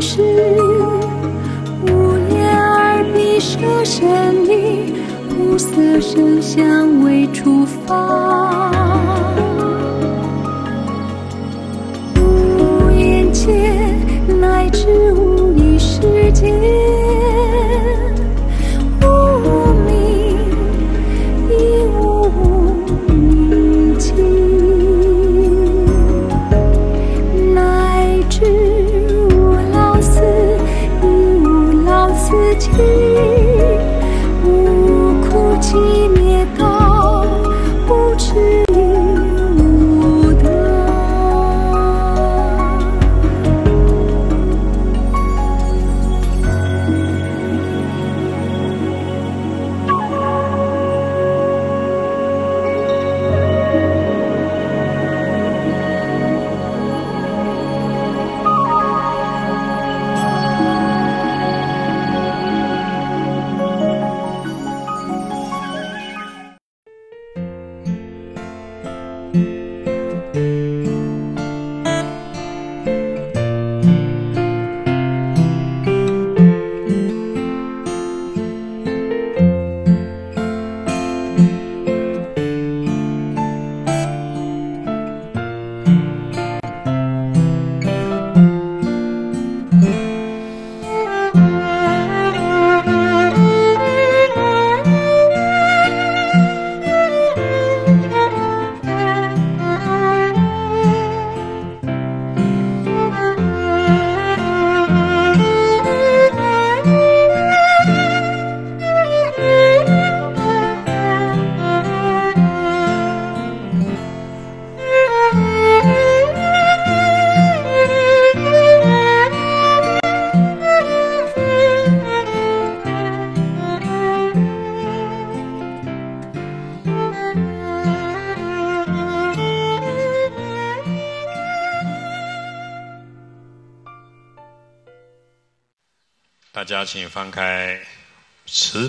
是，无眼耳鼻舌身意，无色声香味触法。无眼界，乃至无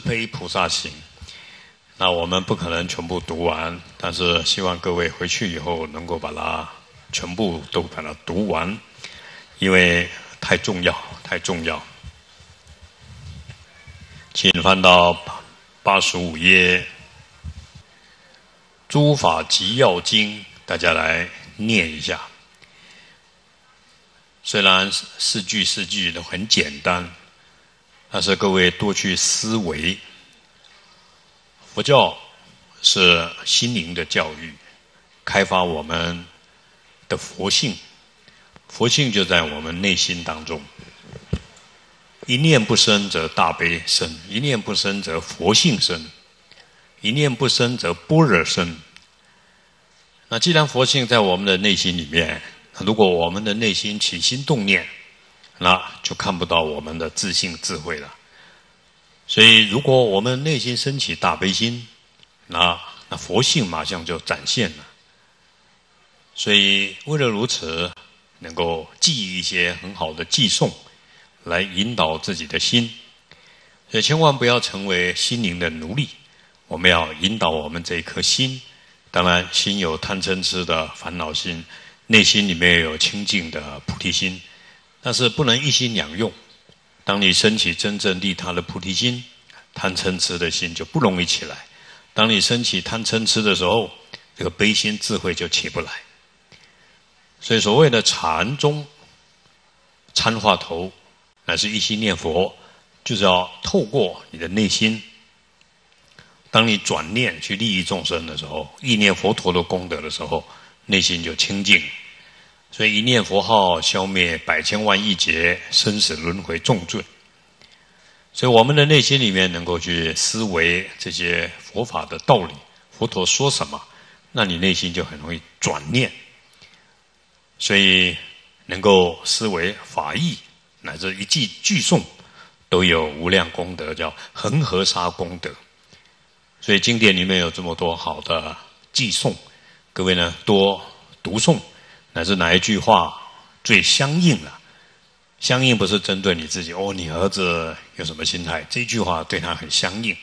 非菩萨行》。那我们不可能全部读完，但是希望各位回去以后能够把它全部都把它读完，因为太重要，太重要。请翻到八十五页，《诸法集要经》，大家来念一下。虽然四句四句都很简单。但是各位多去思维，佛教是心灵的教育，开发我们的佛性。佛性就在我们内心当中。一念不生则大悲生，一念不生则佛性生，一念不生则般若生。那既然佛性在我们的内心里面，如果我们的内心起心动念，那就看不到我们的自信智慧了。所以，如果我们内心升起大悲心，那那佛性马上就展现了。所以，为了如此，能够记忆一些很好的寄颂，来引导自己的心。也，千万不要成为心灵的奴隶。我们要引导我们这一颗心。当然，心有贪嗔痴的烦恼心，内心里面有清净的菩提心。但是不能一心两用。当你升起真正利他的菩提心，贪嗔痴的心就不容易起来。当你升起贪嗔痴的时候，这个悲心智慧就起不来。所以所谓的禅宗参话头，乃是一心念佛，就是要透过你的内心。当你转念去利益众生的时候，意念佛陀的功德的时候，内心就清净。所以一念佛号消灭百千万亿劫生死轮回重罪。所以我们的内心里面能够去思维这些佛法的道理，佛陀说什么，那你内心就很容易转念。所以能够思维法义，乃至一句句诵，都有无量功德，叫恒河沙功德。所以经典里面有这么多好的寄诵，各位呢多读诵。乃是哪一句话最相应了？相应不是针对你自己哦，你儿子有什么心态？这句话对他很相应。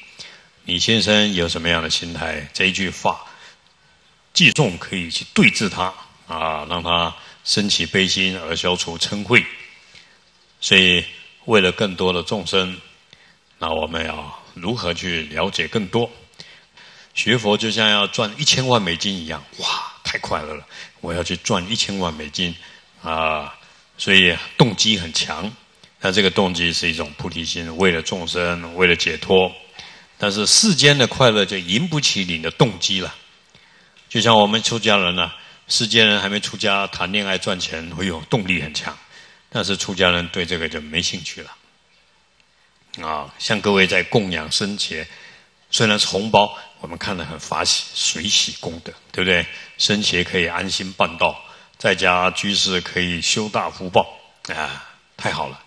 你先生有什么样的心态？这一句话，既重可以去对治他啊，让他升起悲心而消除嗔恚。所以，为了更多的众生，那我们要如何去了解更多？学佛就像要赚一千万美金一样，哇，太快乐了！我要去赚一千万美金啊！所以动机很强，那这个动机是一种菩提心，为了众生，为了解脱。但是世间的快乐就引不起你的动机了。就像我们出家人呢，世间人还没出家谈恋爱赚钱，会有动力很强，但是出家人对这个就没兴趣了。啊，像各位在供养生前，虽然是红包，我们看得很法喜，随喜功德，对不对？生前可以安心办道。在家居士可以修大福报啊，太好了。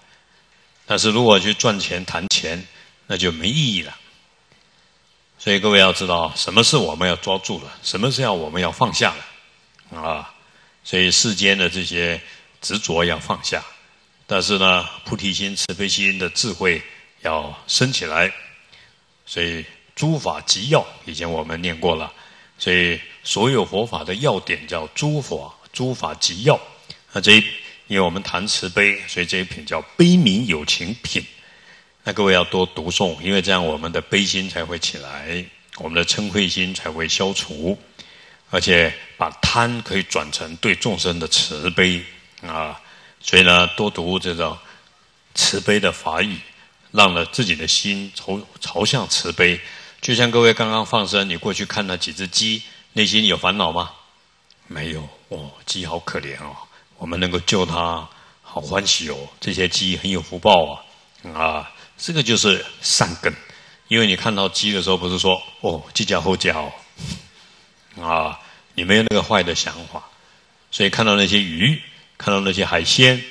但是如果去赚钱谈钱，那就没意义了。所以各位要知道，什么是我们要抓住的，什么是要我们要放下的啊。所以世间的这些执着要放下，但是呢，菩提心、慈悲心的智慧要升起来。所以诸法集要，以前我们念过了。所以所有佛法的要点叫诸法。诸法集要，那这，因为我们谈慈悲，所以这一品叫悲悯有情品。那各位要多读诵，因为这样我们的悲心才会起来，我们的嗔恚心才会消除，而且把贪可以转成对众生的慈悲啊。所以呢，多读这种慈悲的法语，让了自己的心朝朝向慈悲。就像各位刚刚放生，你过去看那几只鸡，内心有烦恼吗？没有。哦，鸡好可怜哦，我们能够救它，好欢喜哦。这些鸡很有福报啊，啊，这个就是善根。因为你看到鸡的时候，不是说哦，鸡脚后脚，啊，你没有那个坏的想法。所以看到那些鱼，看到那些海鲜，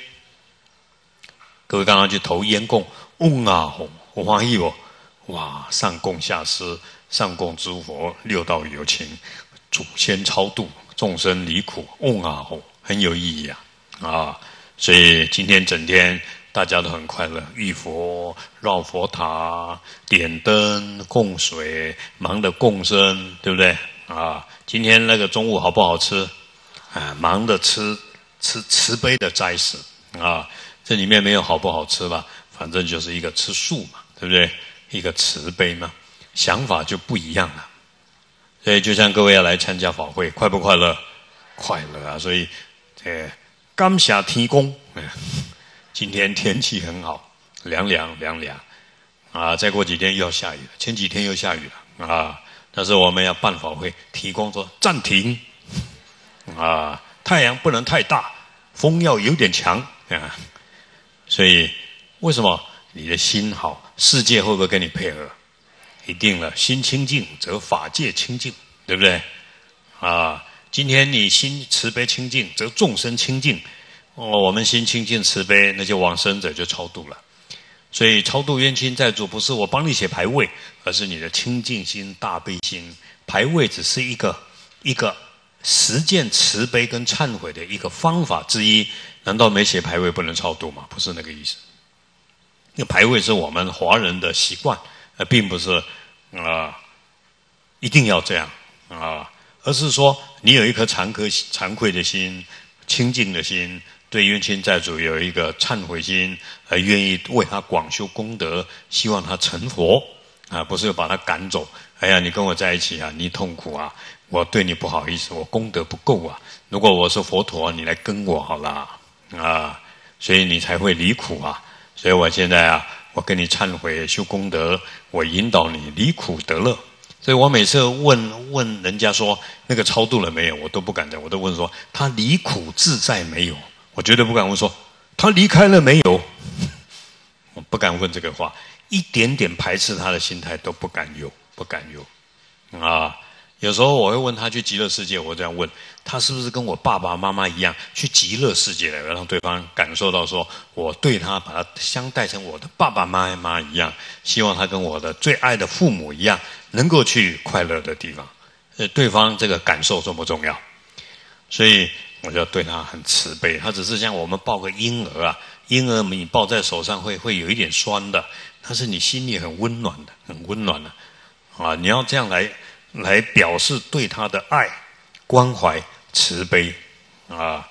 各位刚刚去投烟供，嗡啊吼，我欢喜哦，哇，上供下施，上供诸佛，六道有情，祖先超度。众生离苦，嗡啊吼，很有意义啊！啊，所以今天整天大家都很快乐，浴佛、绕佛塔、点灯、供水，忙的供生，对不对？啊，今天那个中午好不好吃？啊，忙的吃吃慈悲的斋食啊，这里面没有好不好吃吧，反正就是一个吃素嘛，对不对？一个慈悲嘛，想法就不一样了。所以，就像各位要来参加法会，快不快乐？快乐啊！所以，这刚下天公，今天天气很好，凉凉凉凉啊！再过几天又要下雨了，前几天又下雨了啊！但是我们要办法会，提供说暂停啊，太阳不能太大，风要有点强啊！所以，为什么你的心好，世界会不会跟你配合？一定了，心清净则法界清净，对不对？啊，今天你心慈悲清净，则众生清净。哦，我们心清净慈悲，那些往生者就超度了。所以超度冤亲债主，不是我帮你写牌位，而是你的清净心、大悲心。牌位只是一个一个实践慈悲跟忏悔的一个方法之一。难道没写牌位不能超度吗？不是那个意思。那牌位是我们华人的习惯，而并不是。啊，一定要这样啊！而是说，你有一颗惭愧、惭愧的心、清净的心，对冤亲债主有一个忏悔心，而愿意为他广修功德，希望他成佛啊！不是把他赶走。哎呀，你跟我在一起啊，你痛苦啊！我对你不好意思，我功德不够啊！如果我是佛陀，你来跟我好了啊！所以你才会离苦啊！所以我现在啊。我跟你忏悔修功德，我引导你离苦得乐。所以我每次问问人家说那个超度了没有，我都不敢的，我都问说他离苦自在没有？我绝对不敢问说他离开了没有？我不敢问这个话，一点点排斥他的心态都不敢有，不敢有啊。有时候我会问他去极乐世界，我这样问他是不是跟我爸爸妈妈一样去极乐世界了，让对方感受到说我对他把他相待成我的爸爸妈妈一样，希望他跟我的最爱的父母一样，能够去快乐的地方。呃，对方这个感受重不重要？所以我就对他很慈悲。他只是像我们抱个婴儿啊，婴儿你抱在手上会会有一点酸的，但是你心里很温暖的，很温暖的，啊，你要这样来来表示对他的爱、关怀、慈悲，啊，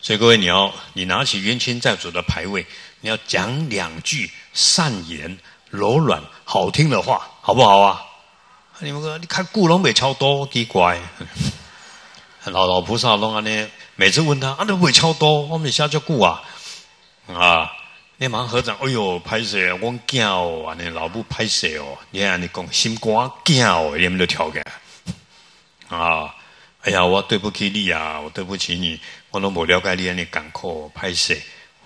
所以各位你要你拿起冤亲债主的牌位，你要讲两句善言、柔软、好听的话，好不好啊？你们说，你看故龙北超多奇怪，老老菩萨弄啊呢，每次问他啊，那尾超多，我们下叫故啊。啊！你忙合掌，哎呦，拍摄我叫啊！你老母拍摄哦，你看你讲心肝叫，你们都跳起来啊！哎呀，我对不起你啊，我对不起你，我都无了解你，安尼艰苦拍摄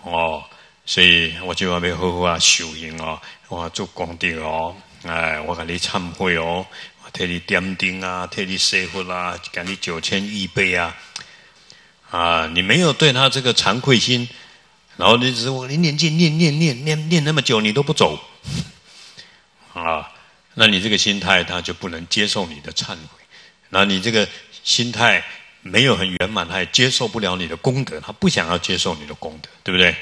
哦，所以我今晚要好好啊修行哦，我做功德哦，哎，我跟你忏悔哦，我替你点灯啊，替你施福啦，给你九千一倍啊！啊，你没有对他这个惭愧心。然后你只我你念经念念念念念那么久你都不走，啊，那你这个心态他就不能接受你的忏悔，那你这个心态没有很圆满，他也接受不了你的功德，他不想要接受你的功德，对不对？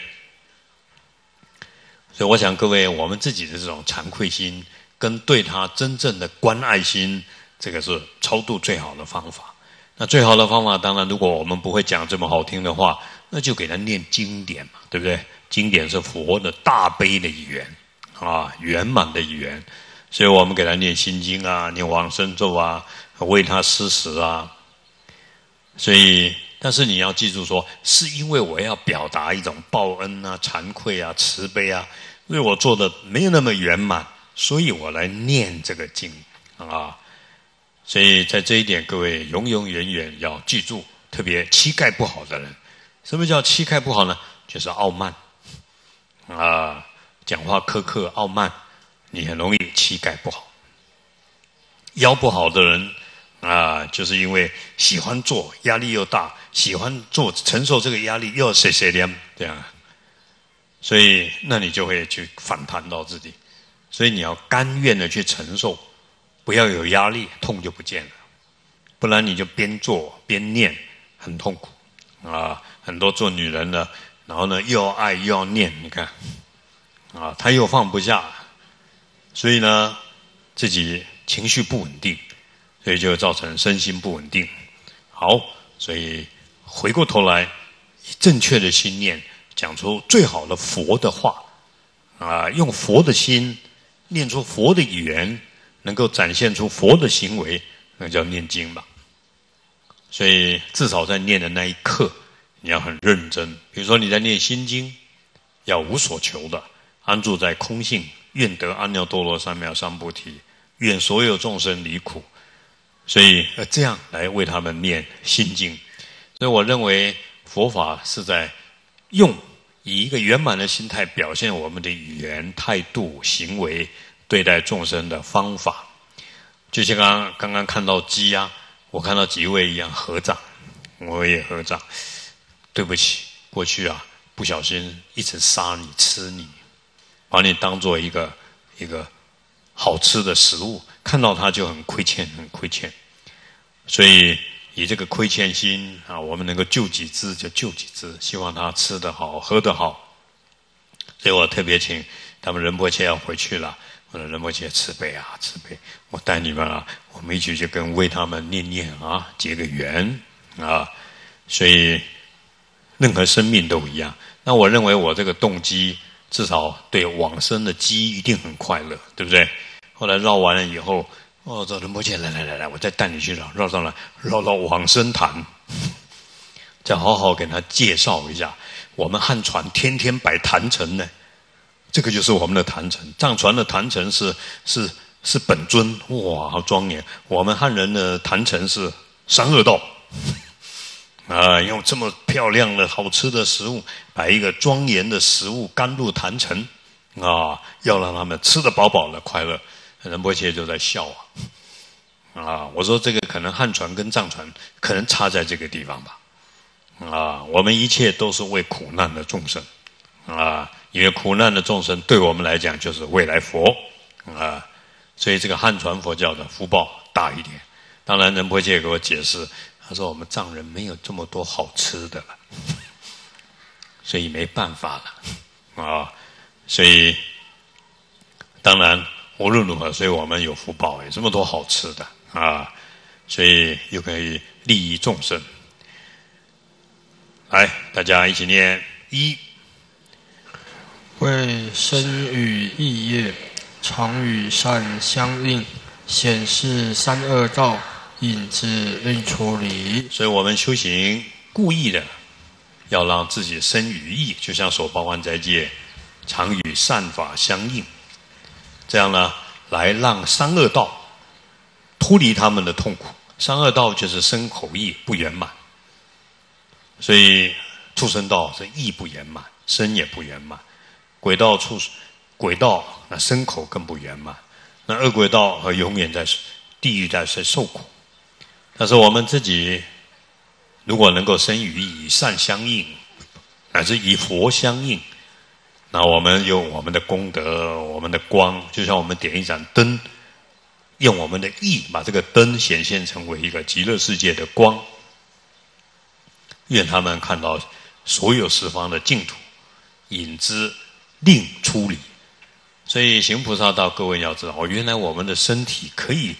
所以我想各位，我们自己的这种惭愧心跟对他真正的关爱心，这个是超度最好的方法。那最好的方法，当然如果我们不会讲这么好听的话。那就给他念经典嘛，对不对？经典是佛的大悲的语言啊，圆满的语言，所以我们给他念心经啊，念往生咒啊，为他施食啊。所以，但是你要记住，说是因为我要表达一种报恩啊、惭愧啊、慈悲啊，因为我做的没有那么圆满，所以我来念这个经啊。所以在这一点，各位永永远远要记住，特别膝盖不好的人。什么叫气概不好呢？就是傲慢啊，讲话苛刻、傲慢，你很容易气概不好。腰不好的人啊，就是因为喜欢做，压力又大，喜欢做承受这个压力，又要谁谁凉这样，所以那你就会去反弹到自己。所以你要甘愿的去承受，不要有压力，痛就不见了。不然你就边做边念，很痛苦啊。很多做女人的，然后呢又爱又要念，你看，啊，他又放不下，所以呢自己情绪不稳定，所以就造成身心不稳定。好，所以回过头来，以正确的心念，讲出最好的佛的话，啊，用佛的心念出佛的语言，能够展现出佛的行为，那叫念经吧。所以至少在念的那一刻。你要很认真，比如说你在念心经，要无所求的安住在空性，愿得阿耨多罗三藐三菩提，愿所有众生离苦。所以呃，这样来为他们念心经。所以我认为佛法是在用以一个圆满的心态表现我们的语言、态度、行为对待众生的方法。就像刚刚刚看到鸡呀，我看到几位一样合掌，我也合掌。对不起，过去啊，不小心一直杀你吃你，把你当做一个一个好吃的食物，看到它就很亏欠，很亏欠。所以以这个亏欠心啊，我们能够救几只就救几只，希望他吃得好，喝得好。所以我特别请他们仁波切要回去了，我说仁波切慈悲啊，慈悲，我带你们啊，我们一起去跟为他们念念啊，结个缘啊，所以。任何生命都一样。那我认为我这个动机，至少对往生的机一定很快乐，对不对？后来绕完了以后，哦，走仁波切，来来来来，我再带你去绕绕上来，绕到往生坛，再好好给他介绍一下。我们汉传天天摆坛城呢，这个就是我们的坛城。藏传的坛城是是是本尊，哇，好庄严。我们汉人的坛城是三恶道。啊，用这么漂亮的好吃的食物，摆一个庄严的食物，甘露坛城，啊，要让他们吃得饱饱的快乐。仁波切就在笑啊，啊，我说这个可能汉传跟藏传可能差在这个地方吧，啊，我们一切都是为苦难的众生，啊，因为苦难的众生对我们来讲就是未来佛，啊，所以这个汉传佛教的福报大一点。当然，仁波切给我解释。他说：“我们藏人没有这么多好吃的了，所以没办法了。啊，所以当然无论如何，所以我们有福报，有这么多好吃的啊，所以又可以利益众生。来，大家一起念一，为身与意业常与善相应，显示三恶道，引之令处理。所以我们修行故意的要让自己生于意，就像所包含在戒，常与善法相应，这样呢，来让三恶道脱离他们的痛苦。三恶道就是生口意不圆满。所以，畜生道是意不圆满，身也不圆满；鬼道畜，鬼道那牲口更不圆满。那恶鬼道和永远在地狱在在受苦。但是我们自己，如果能够生与以善相应，乃至以佛相应，那我们用我们的功德、我们的光，就像我们点一盏灯，用我们的意把这个灯显现成为一个极乐世界的光。愿他们看到所有十方的净土，引之令出离。所以行菩萨道，各位要知道，哦，原来我们的身体可以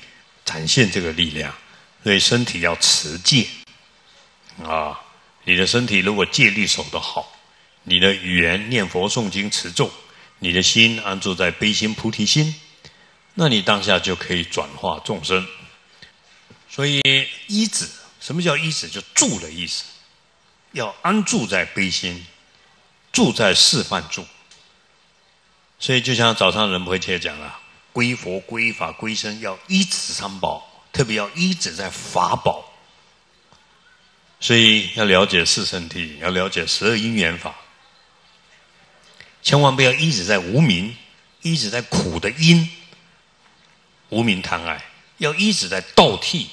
展现这个力量。所以身体要持戒啊！你的身体如果戒律守得好，你的语言念佛诵经持咒，你的心安住在悲心菩提心，那你当下就可以转化众生。所以依止，什么叫依止？就住的意思。要安住在悲心，住在示范住。所以就像早上仁波切讲了，归佛、归法、归身，要依止三宝，特别要一直在法宝。所以要了解四圣谛，要了解十二因缘法，千万不要一直在无名，一直在苦的因，无名贪爱，要一直在倒替，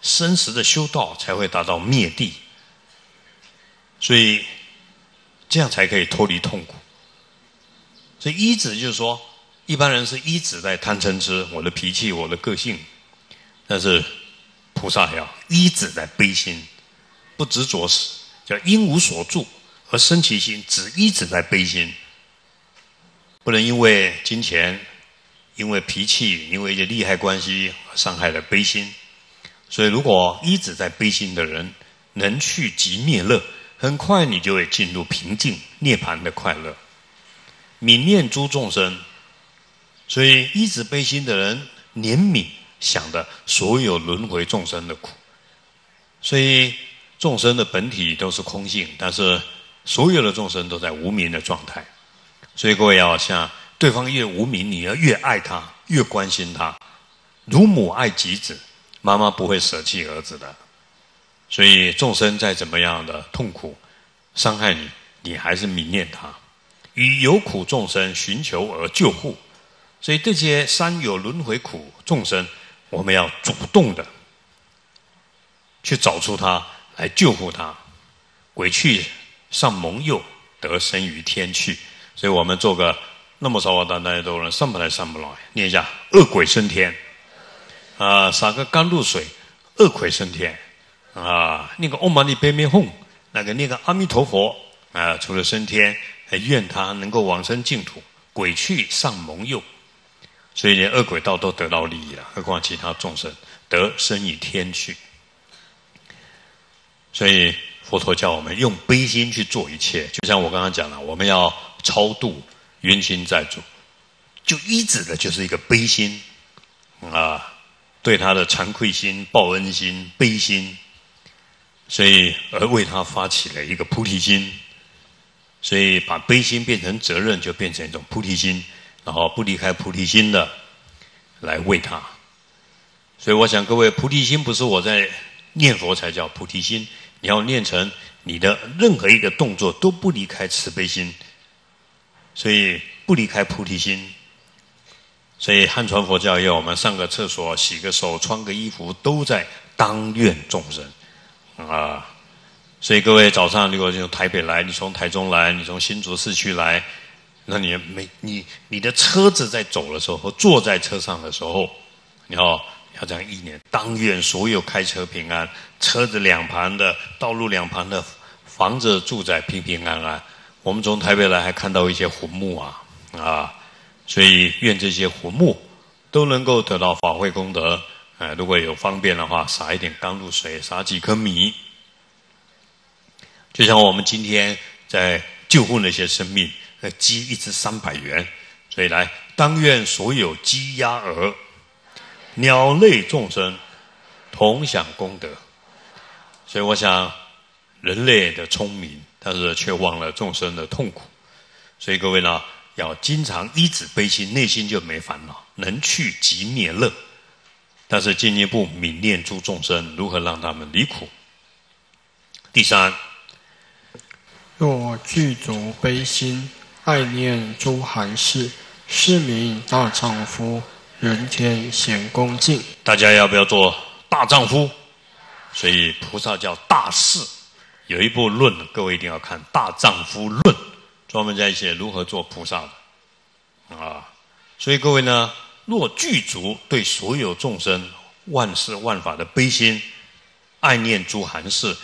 生实的修道，才会达到灭地。所以，这样才可以脱离痛苦。所以一直就是说，一般人是一直在贪嗔痴，我的脾气，我的个性；但是菩萨要一直在悲心，不执着死，叫因无所住而生其心，只一直在悲心，不能因为金钱、因为脾气、因为一些利害关系而伤害了悲心。所以，如果一直在悲心的人，能去即灭乐。很快你就会进入平静涅槃的快乐，悯念诸众生，所以一直悲心的人怜悯想的所有轮回众生的苦，所以众生的本体都是空性，但是所有的众生都在无名的状态，所以各位要像对方越无名，你要越爱他，越关心他，如母爱己子，妈妈不会舍弃儿子的。所以众生再怎么样的痛苦、伤害你，你还是泯念他，与有苦众生寻求而救护。所以这些三有轮回苦众生，我们要主动的去找出他来救护他。鬼去上蒙佑，得生于天去。所以我们做个那么少的大家都能上不来上不来，念一下恶鬼升天啊，洒个甘露水，恶鬼升天。啊，那个嗡嘛呢呗咪吽，那个那个阿弥陀佛啊，除了升天，还愿他能够往生净土，鬼去上蒙佑，所以连恶鬼道都得到利益了，何况其他众生得生于天去。所以佛陀教我们用悲心去做一切，就像我刚刚讲了，我们要超度冤亲债主，就依止的就是一个悲心啊，对他的惭愧心、报恩心、悲心。所以，而为他发起了一个菩提心，所以把悲心变成责任，就变成一种菩提心，然后不离开菩提心的来为他。所以，我想各位，菩提心不是我在念佛才叫菩提心，你要念成你的任何一个动作都不离开慈悲心，所以不离开菩提心。所以汉传佛教要我们上个厕所、洗个手、穿个衣服，都在当愿众生。啊，所以各位早上如果从台北来，你从台中来，你从新竹市区来，那你没你你的车子在走的时候，或坐在车上的时候，你要要这样意念：当愿所有开车平安，车子两旁的道路两旁的房子住宅平平安安。我们从台北来还看到一些坟墓啊啊，所以愿这些坟墓都能够得到法会功德。哎，如果有方便的话，撒一点甘露水，撒几颗米，就像我们今天在救护那些生命，那鸡一只三百元，所以来当愿所有鸡鸭鹅、鸟类众生同享功德。所以我想，人类的聪明，但是却忘了众生的痛苦。所以各位呢，要经常依止悲心，内心就没烦恼，能去即灭乐。但是进一步泯念诸众生，如何让他们离苦？第三，若具足悲心，爱念诸寒士，是名大丈夫，人天显恭敬。大家要不要做大丈夫？所以菩萨叫大士，有一部论，各位一定要看《大丈夫论》，专门在写如何做菩萨的啊。所以各位呢？若具足对所有众生、万事万法的悲心，爱念诸寒士，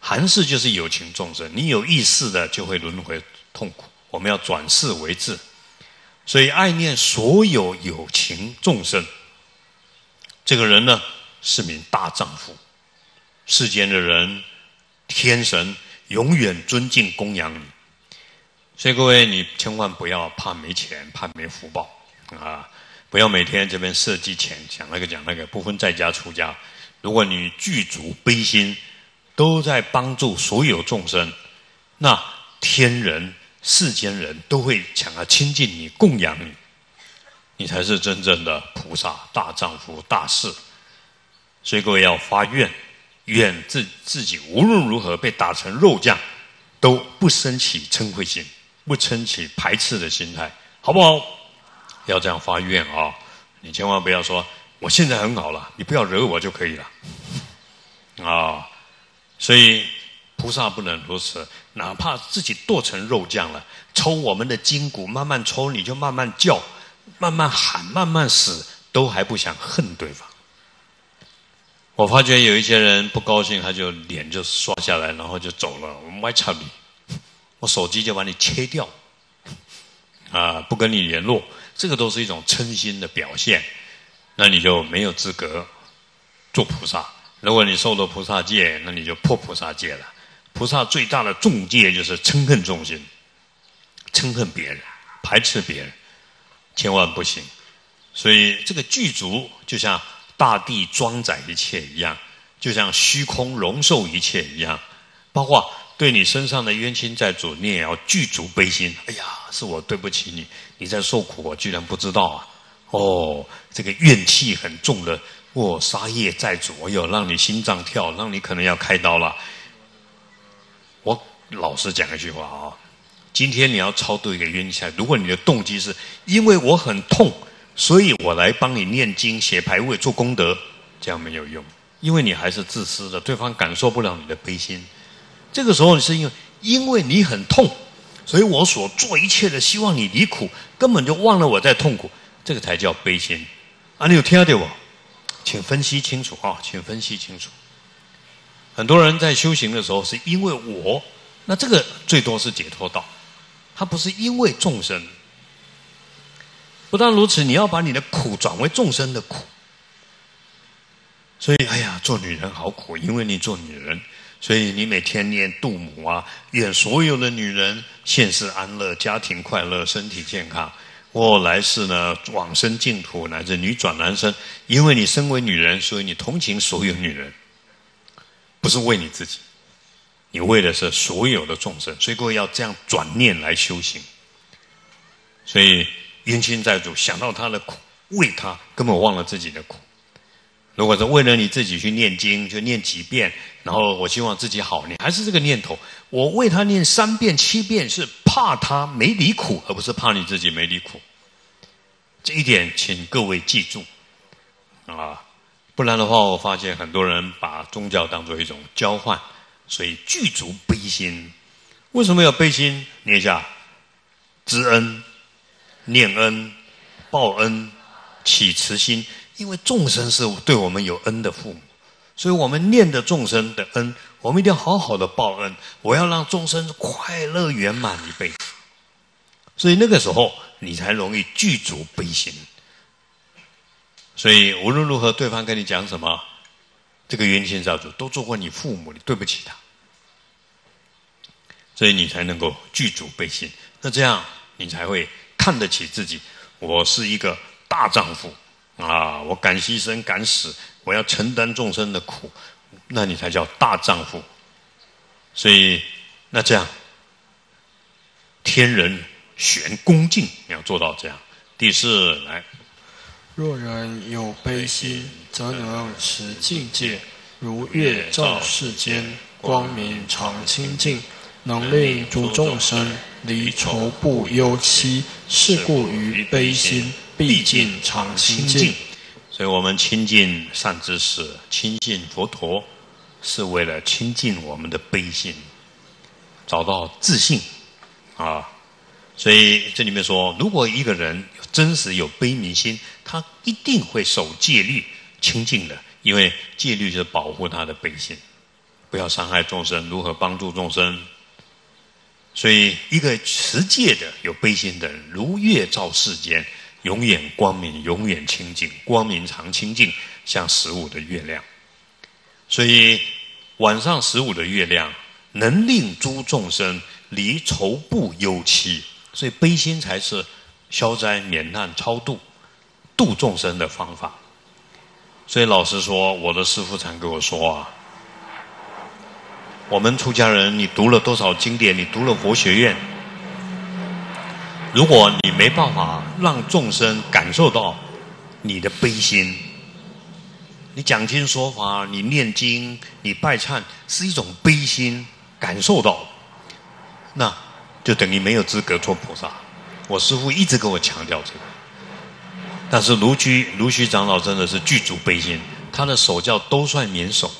寒士就是有情众生。你有意识的，就会轮回痛苦。我们要转世为智，所以爱念所有有情众生。这个人呢，是名大丈夫。世间的人、天神永远尊敬供养你。所以各位，你千万不要怕没钱，怕没福报啊！不要每天这边设计钱讲那个讲那个，不分在家出家。如果你具足悲心，都在帮助所有众生，那天人世间人都会想要亲近你、供养你，你才是真正的菩萨、大丈夫、大士。所以各位要发愿，愿自自己无论如何被打成肉酱，都不升起嗔恚心，不升起排斥的心态，好不好？要这样发愿啊！你千万不要说我现在很好了，你不要惹我就可以了啊！所以菩萨不能如此，哪怕自己剁成肉酱了，抽我们的筋骨，慢慢抽，你就慢慢叫，慢慢喊，慢慢死，都还不想恨对方。我发觉有一些人不高兴，他就脸就刷下来，然后就走了。我歪插你，我手机就把你切掉，啊，不跟你联络。这个都是一种嗔心的表现，那你就没有资格做菩萨。如果你受了菩萨戒，那你就破菩萨戒了。菩萨最大的重戒就是嗔恨众心，嗔恨别人，排斥别人，千万不行。所以这个具足就像大地装载一切一样，就像虚空容受一切一样，包括。对你身上的冤亲债主，你也要具足悲心。哎呀，是我对不起你，你在受苦，我居然不知道啊！哦，这个怨气很重的，哦，杀业债主，我有让你心脏跳，让你可能要开刀了。老实讲一句话啊，今天你要超度一个冤亲，如果你的动机是因为我很痛，所以我来帮你念经、写牌位、做功德，这样没有用，因为你还是自私的，对方感受不了你的悲心。这个时候是因为因为你很痛，所以我所做一切的希望你离苦，根本就忘了我在痛苦，这个才叫悲心。啊，你有听到不？请分析清楚啊，请分析清楚。很多人在修行的时候是因为我，那这个最多是解脱道，他不是因为众生。不但如此，你要把你的苦转为众生的苦。所以，哎呀，做女人好苦，因为你做女人。所以你每天念度母啊，愿所有的女人现世安乐，家庭快乐，身体健康。我来世呢，往生净土，乃至女转男生。因为你身为女人，所以你同情所有女人，不是为你自己，你为的是所有的众生。所以各位要这样转念来修行。所以冤亲债主想到他的苦，为他根本忘了自己的苦。如果是为了你自己去念经，就念几遍，然后我希望自己好，你还是这个念头。我为他念三遍、七遍，是怕他没离苦，而不是怕你自己没离苦。这一点，请各位记住啊！不然的话，我发现很多人把宗教当做一种交换，所以具足悲心。为什么要悲心？念一下：知恩、念恩、报恩、起慈心。因为众生是对我们有恩的父母，所以我们念的众生的恩，我们一定要好好的报恩。我要让众生快乐圆满一辈子。所以那个时候，你才容易具足悲心。所以无论如何，对方跟你讲什么，这个冤亲债主都做过你父母，你对不起他，所以你才能够具足悲心。那这样，你才会看得起自己。我是一个大丈夫啊！我敢牺牲，敢死，我要承担众生的苦，那你才叫大丈夫。所以，那这样，天人悬恭敬，你要做到这样。第四，来。若人有悲心，则能持境界，如月照世间，光明常清净，能令诸众生离愁不忧戚。是故于悲心，毕竟常清净。所以我们亲近善知识，亲近佛陀，是为了亲近我们的悲心，找到自信啊。所以这里面说，如果一个人真实有悲悯心，他一定会守戒律清净的，因为戒律就是保护他的悲心，不要伤害众生，如何帮助众生？所以，一个持戒的有悲心的人，如月照世间，永远光明，永远清净，光明常清净，像十五的月亮。所以，晚上十五的月亮能令诸众生离愁不忧戚，所以悲心才是消灾免难、超度。度众生的方法，所以老实说，我的师父常跟我说啊，我们出家人，你读了多少经典？你读了佛学院，如果你没办法让众生感受到你的悲心，你讲经说法，你念经，你拜忏，是一种悲心，感受到，那就等于没有资格做菩萨。我师父一直跟我强调这个。但是卢居卢虚长老真的是具足悲心，他的手叫都算免手，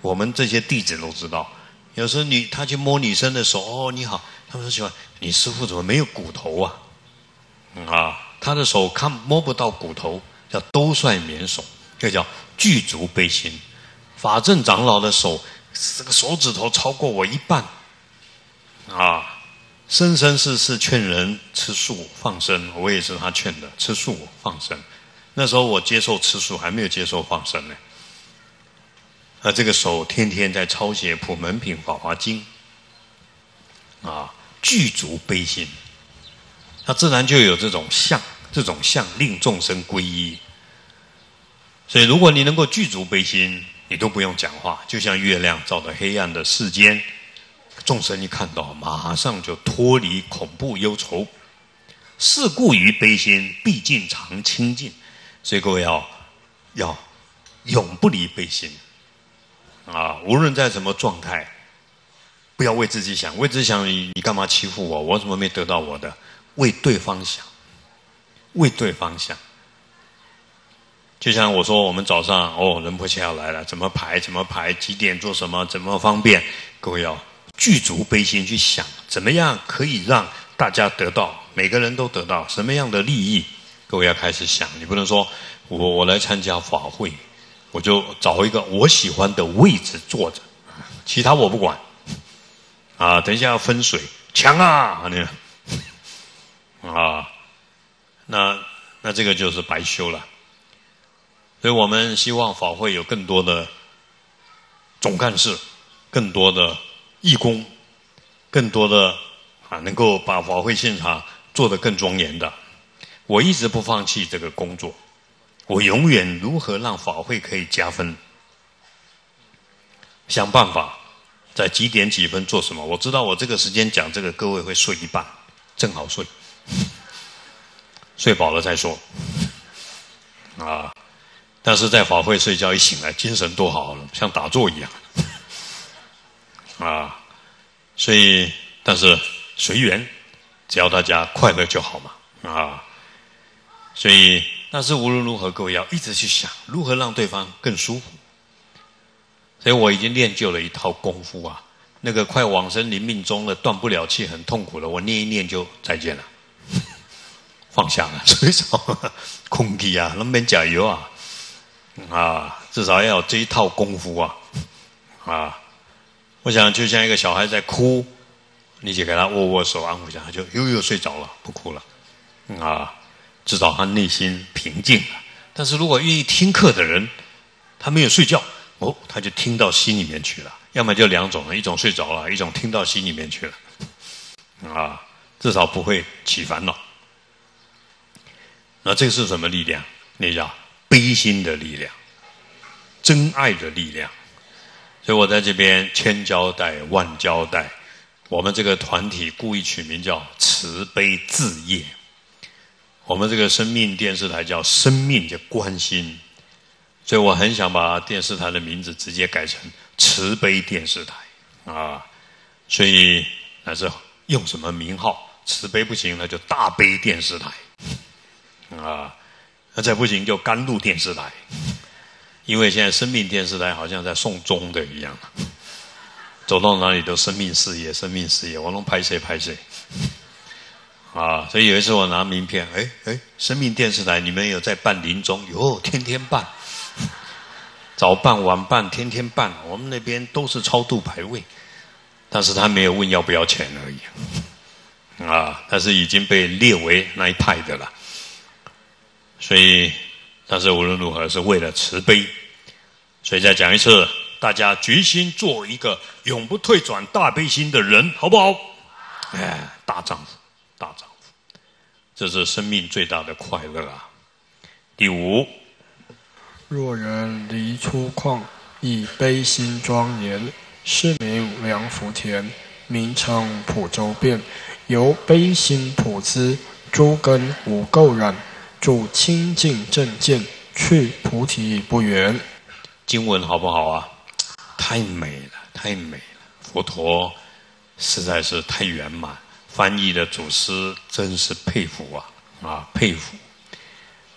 我们这些弟子都知道。有时候你他去摸女生的手，哦你好，他们说喜欢你师傅怎么没有骨头啊？啊，他的手看摸不到骨头，叫都算免手，这叫具足悲心。法正长老的手，这个手指头超过我一半，啊。生生世世劝人吃素放生，我也是他劝的吃素放生。那时候我接受吃素，还没有接受放生呢。那这个手天天在抄写《普门品》《法华经》，啊，具足悲心，他自然就有这种相，这种相令众生皈依。所以，如果你能够具足悲心，你都不用讲话，就像月亮照在黑暗的世间。众生一看到，马上就脱离恐怖忧愁。是故于悲心，毕竟常清净。所以各位要要永不离悲心啊！无论在什么状态，不要为自己想，为自己想你你干嘛欺负我？我怎么没得到我的？为对方想，为对方想。就像我说，我们早上哦，仁波切要来了，怎么排？怎么排？几点做什么？怎么方便？各位要。具足悲心去想，怎么样可以让大家得到，每个人都得到什么样的利益？各位要开始想，你不能说我我来参加法会，我就找一个我喜欢的位置坐着，其他我不管。啊，等一下要分水，抢啊！你啊，那那这个就是白修了。所以我们希望法会有更多的总干事，更多的。义工，更多的啊，能够把法会现场做得更庄严的。我一直不放弃这个工作，我永远如何让法会可以加分，想办法在几点几分做什么。我知道我这个时间讲这个，各位会睡一半，正好睡，睡饱了再说。啊，但是在法会睡觉一醒来，精神多好了，像打坐一样。啊，所以，但是随缘，只要大家快乐就好嘛。啊，所以，但是无论如何，各位要一直去想如何让对方更舒服。所以我已经练就了一套功夫啊，那个快往生临命终了，断不了气，很痛苦了，我念一念就再见了，放下了，所以说空气啊，那边加油啊，啊，至少要有这一套功夫啊，啊！我想就像一个小孩在哭，你就给他握握手安抚一下，他就又又睡着了，不哭了，啊！至少他内心平静了。但是如果愿意听课的人，他没有睡觉，哦，他就听到心里面去了。要么就两种了，一种睡着了，一种听到心里面去了，啊！至少不会起烦恼。那这是什么力量？那叫悲心的力量。真爱的力量，所以我在这边千交代万交代，我们这个团体故意取名叫慈悲置业。我们这个生命电视台叫生命的关心，所以我很想把电视台的名字直接改成慈悲电视台啊。所以那是用什么名号？慈悲不行，那就大悲电视台啊。那再不行就甘露电视台。因为现在生命电视台好像在送终的一样，走到哪里都生命事业，生命事业，我能拍谁拍谁，啊！所以有一次我拿名片，哎哎，生命电视台你们有在办临终？有，天天办，早办晚办，天天办。我们那边都是超度牌位，但是他没有问要不要钱而已，啊！但是已经被列为那一派的了，所以。但是无论如何，是为了慈悲，所以再讲一次，大家决心做一个永不退转大悲心的人，好不好？哎，大丈夫，大丈夫，这是生命最大的快乐啊！第五，若人离粗犷，以悲心庄严，是名良福田，名称普周遍，由悲心普资，诸根无垢染。主清净正见，去菩提不远。经文好不好啊？太美了，太美了！佛陀实在是太圆满，翻译的祖师真是佩服啊啊，佩服！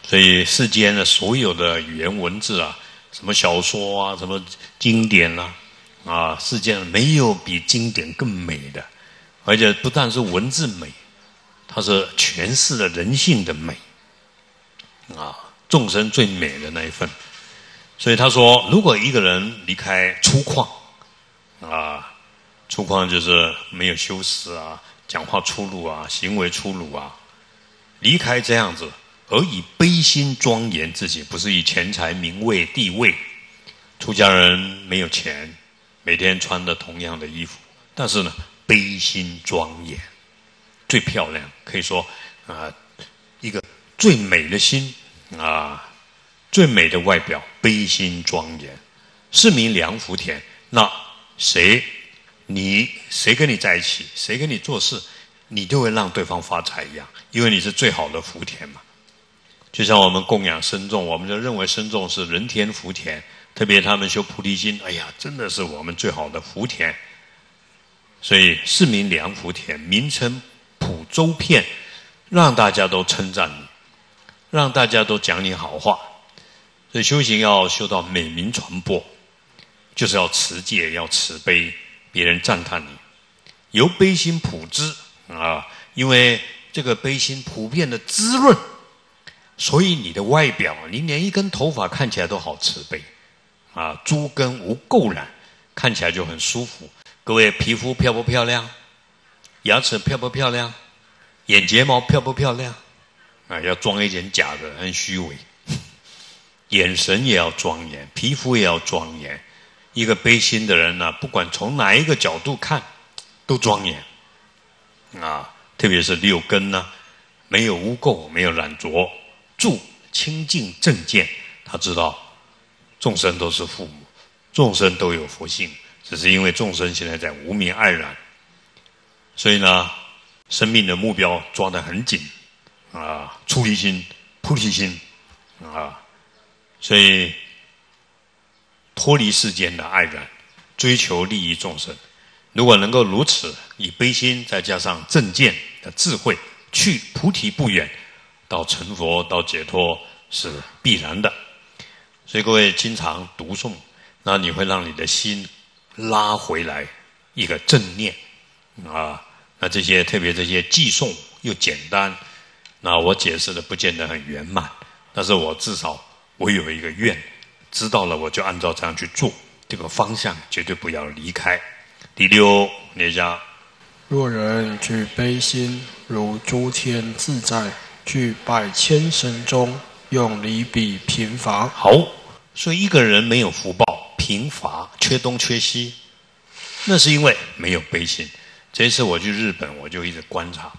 所以世间的所有的语言文字啊，什么小说啊，什么经典呐，啊，世间没有比经典更美的，而且不但是文字美，它是诠释了人性的美。啊，众生最美的那一份，所以他说，如果一个人离开粗犷，啊，粗犷就是没有修饰啊，讲话粗鲁啊，行为粗鲁啊，离开这样子，而以悲心庄严自己，不是以钱财、名位、地位。出家人没有钱，每天穿的同样的衣服，但是呢，悲心庄严，最漂亮，可以说啊，一个。最美的心啊，最美的外表，悲心庄严，是名良福田。那谁，你谁跟你在一起，谁跟你做事，你就会让对方发财一样，因为你是最好的福田嘛。就像我们供养僧众，我们就认为僧众是人天福田，特别他们修菩提心，哎呀，真的是我们最好的福田。所以是名良福田，名称普周遍，让大家都称赞你。让大家都讲你好话，所以修行要修到美名传播，就是要持戒，要慈悲，别人赞叹你，由悲心普滋啊，因为这个悲心普遍的滋润，所以你的外表，你连一根头发看起来都好慈悲啊，诸根无垢染，看起来就很舒服。各位皮肤漂不漂亮？牙齿漂不漂亮？眼睫毛漂不漂亮？啊，要装一点假的，很虚伪。眼神也要庄严，皮肤也要庄严。一个悲心的人呢，不管从哪一个角度看，都庄严。啊，特别是六根呢，没有污垢，没有染浊，住清净正见。他知道众生都是父母，众生都有佛性，只是因为众生现在在无明爱染，所以呢，生命的目标抓得很紧。啊，出离心、菩提心，啊，所以脱离世间的爱染，追求利益众生。如果能够如此，以悲心再加上正见的智慧，去菩提不远，到成佛、到解脱是必然的。所以各位经常读诵，那你会让你的心拉回来一个正念啊。那这些特别这些寄诵又简单。那我解释的不见得很圆满，但是我至少我有一个愿，知道了我就按照这样去做，这个方向绝对不要离开。第六，念一下。若人具悲心，如诸天自在，具百千神中，用离比贫乏。好，所以一个人没有福报，贫乏，缺东缺西，那是因为没有悲心。这一次我去日本，我就一直观察，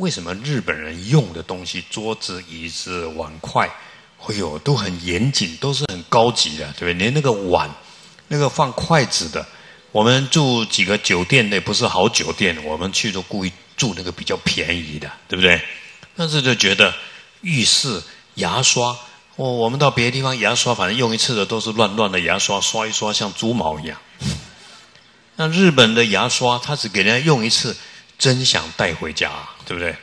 为什么日本人用的东西，桌子、椅子、碗筷，哎呦，都很严谨，都是很高级的，对不对？连那个碗，那个放筷子的。我们住几个酒店，那不是好酒店，我们去都故意住那个比较便宜的，对不对？但是就觉得浴室牙刷，哦，我们到别的地方牙刷，反正用一次的都是乱乱的牙刷，刷一刷像猪毛一样。那日本的牙刷，它只给人家用一次，真想带回家，对不对？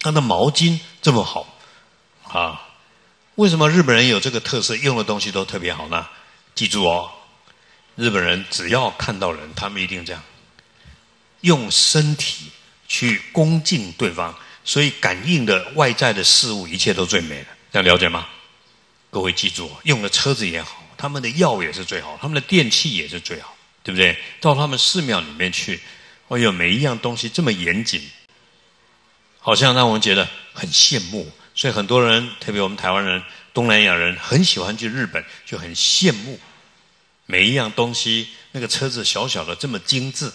他的毛巾这么好，啊，为什么日本人有这个特色，用的东西都特别好呢？记住哦。日本人只要看到人，他们一定这样，用身体去恭敬对方，所以感应的外在的事物，一切都最美的。这样了解吗？各位记住，用的车子也好，他们的药也是最好，他们的电器也是最好，对不对？到他们寺庙里面去，哎呦，每一样东西这么严谨，好像让我们觉得很羡慕。所以很多人，特别我们台湾人、东南亚人，很喜欢去日本，就很羡慕。每一样东西，那个车子小小的这么精致，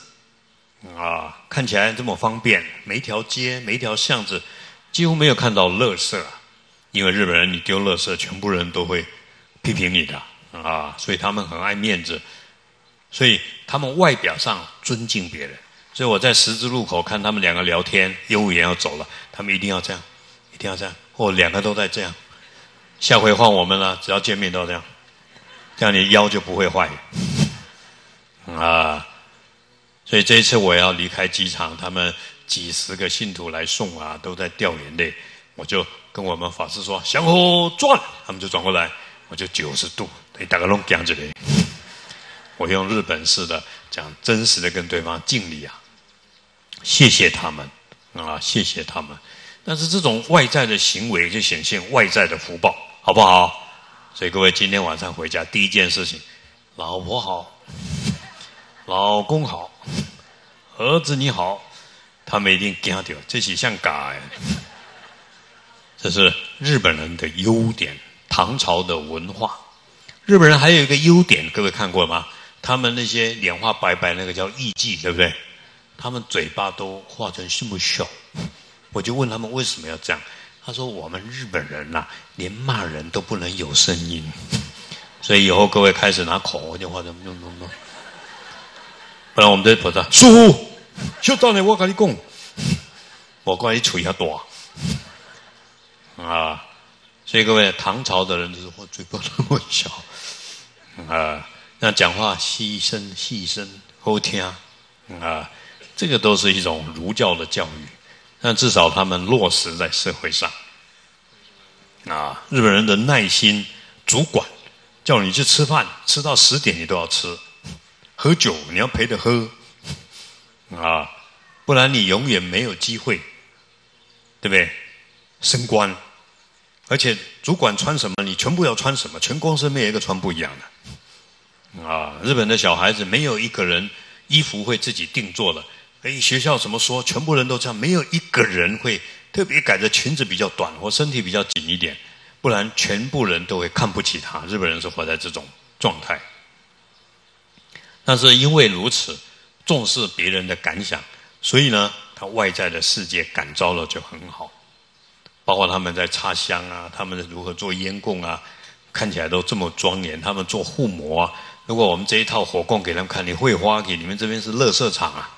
啊，看起来这么方便。每一条街、每一条巷子，几乎没有看到垃圾，因为日本人你丢垃圾，全部人都会批评你的啊，所以他们很爱面子，所以他们外表上尊敬别人。所以我在十字路口看他们两个聊天，业务员要走了，他们一定要这样，一定要这样，或两个都在这样。下回换我们了，只要见面都这样。这样你腰就不会坏 啊！所以这一次我要离开机场，他们几十个信徒来送啊，都在掉眼泪。我就跟我们法师说：“向后转。”他们就转过来，我就九十度，对大家拢讲这里。我用日本式的讲，真实的跟对方敬礼啊，谢谢他们啊，谢谢他们。但是这种外在的行为就显现外在的福报，好不好？所以各位今天晚上回家第一件事情，老婆好，老公好，儿子你好，他们一定惊掉，这是像嘎呀。这是日本人的优点，唐朝的文化。日本人还有一个优点，各位看过吗？他们那些脸画白白，那个叫艺妓，对不对？他们嘴巴都画成这么小，我就问他们为什么要这样。他说：“我们日本人呐，连骂人都不能有声音，所以以后各位开始拿口红就画成弄弄弄，不然我们这菩萨舒服。就到你我跟你讲，我关你吹要大啊！所以各位唐朝的人都是我嘴巴那么小啊，那讲话细声细声好听啊，这个都是一种儒教的教育。”但至少他们落实在社会上，啊，日本人的耐心，主管叫你去吃饭，吃到十点你都要吃，喝酒你要陪着喝，啊，不然你永远没有机会，对不对？升官，而且主管穿什么，你全部要穿什么，全公司没有一个穿不一样的，啊，日本的小孩子没有一个人衣服会自己定做的。哎，学校怎么说？全部人都这样，没有一个人会特别改的裙子比较短或身体比较紧一点，不然全部人都会看不起他。日本人是活在这种状态，但是因为如此重视别人的感想，所以呢，他外在的世界感召了就很好。包括他们在插香啊，他们如何做烟供啊，看起来都这么庄严。他们做护摩啊，如果我们这一套火供给他们看，你会花给你们这边是垃圾场啊。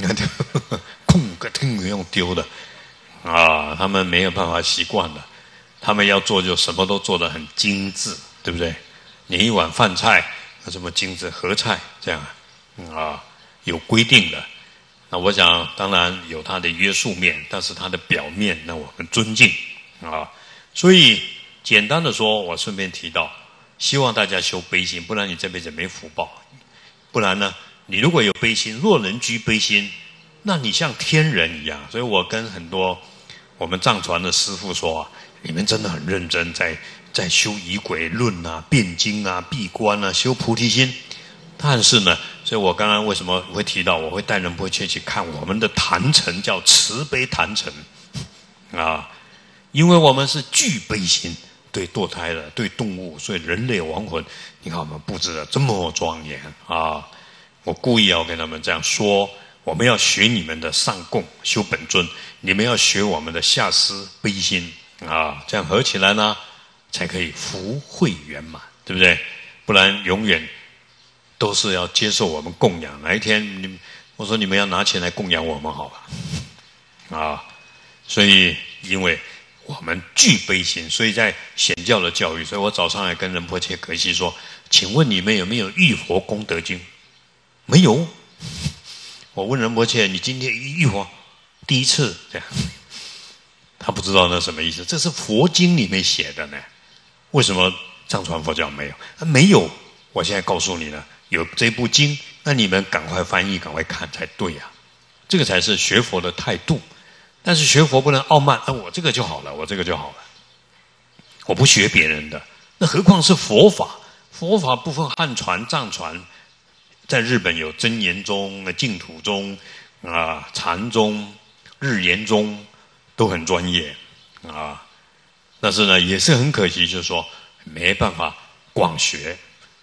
你看，空个听用丢的啊！他们没有办法习惯的，他们要做就什么都做得很精致，对不对？你一碗饭菜，那什么精致合菜这样啊？有规定的。那我想，当然有它的约束面，但是它的表面，那我们尊敬啊。所以简单的说，我顺便提到，希望大家修悲心，不然你这辈子没福报。不然呢？你如果有悲心，若能居悲心，那你像天人一样。所以我跟很多我们藏传的师父说啊，你们真的很认真，在在修仪轨论啊、辩经啊、闭关啊、修菩提心。但是呢，所以我刚刚为什么会提到，我会带人不会去去看我们的坛城，叫慈悲坛城啊，因为我们是具悲心，对堕胎的、对动物，所以人类亡魂，你看我们布置的这么庄严啊！我故意要跟他们这样说，我们要学你们的上供修本尊，你们要学我们的下施悲心啊，这样合起来呢，才可以福慧圆满，对不对？不然永远。都是要接受我们供养，哪一天你我说你们要拿钱来供养我们，好吧？啊，所以因为我们具悲心，所以在显教的教育，所以我早上也跟仁波切格西说，请问你们有没有浴佛功德经？没有。我问仁波切，你今天浴佛第一次这样，他不知道那什么意思，这是佛经里面写的呢。为什么藏传佛教没有？没有，我现在告诉你了。有这部经，那你们赶快翻译，赶快看才对呀！这个才是学佛的态度。但是学佛不能傲慢，那我这个就好了，我这个就好了。我不学别人的，那何况是佛法？佛法不分汉传、藏传，在日本有真言宗、净土宗啊、禅宗、日言宗，都很专业啊。但是呢，也是很可惜，就是说没办法广学。